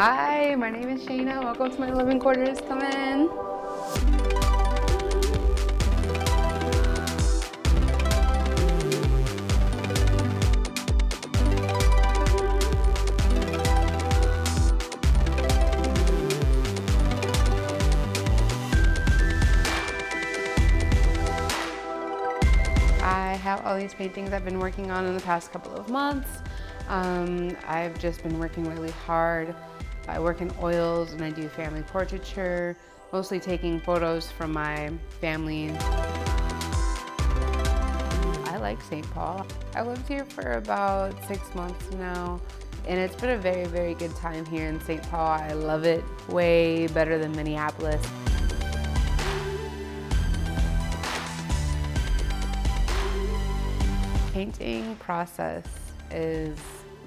Hi, my name is Shaina. Welcome to my living quarters. Come in. I have all these paintings I've been working on in the past couple of months. Um, I've just been working really hard. I work in oils and I do family portraiture, mostly taking photos from my family. I like St. Paul. I lived here for about six months now and it's been a very, very good time here in St. Paul. I love it way better than Minneapolis. Painting process is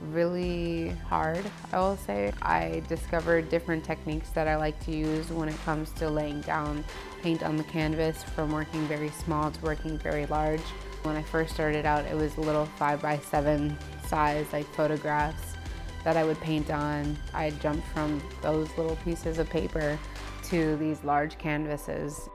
really hard, I will say. I discovered different techniques that I like to use when it comes to laying down paint on the canvas from working very small to working very large. When I first started out, it was little five by seven size like photographs that I would paint on. I jumped from those little pieces of paper to these large canvases.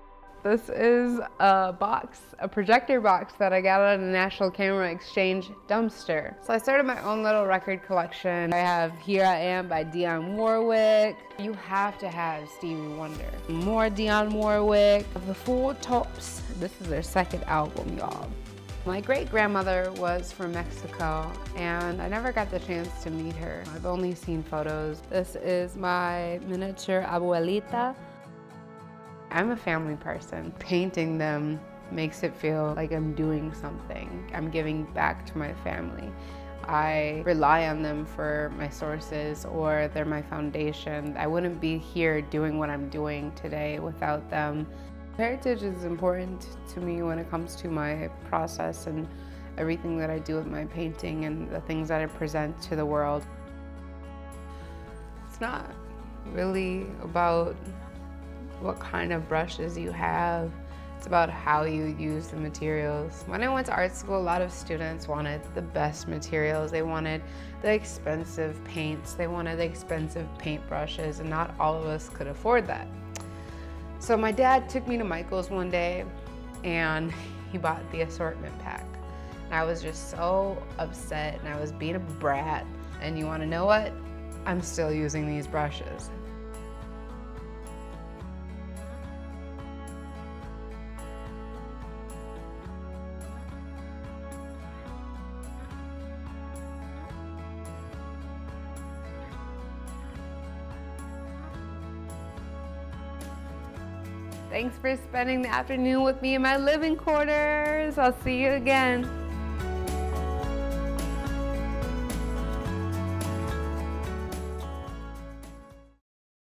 This is a box, a projector box that I got at a National Camera Exchange dumpster. So I started my own little record collection. I have Here I Am by Dionne Warwick. You have to have Stevie Wonder. More Dionne Warwick. The Four Tops. This is their second album, y'all. My great grandmother was from Mexico and I never got the chance to meet her. I've only seen photos. This is my miniature abuelita. I'm a family person. Painting them makes it feel like I'm doing something. I'm giving back to my family. I rely on them for my sources or they're my foundation. I wouldn't be here doing what I'm doing today without them. Heritage is important to me when it comes to my process and everything that I do with my painting and the things that I present to the world. It's not really about what kind of brushes you have. It's about how you use the materials. When I went to art school, a lot of students wanted the best materials. They wanted the expensive paints. They wanted the expensive paint brushes, and not all of us could afford that. So my dad took me to Michael's one day, and he bought the assortment pack. And I was just so upset, and I was being a brat. And you wanna know what? I'm still using these brushes. Thanks for spending the afternoon with me in my living quarters. I'll see you again.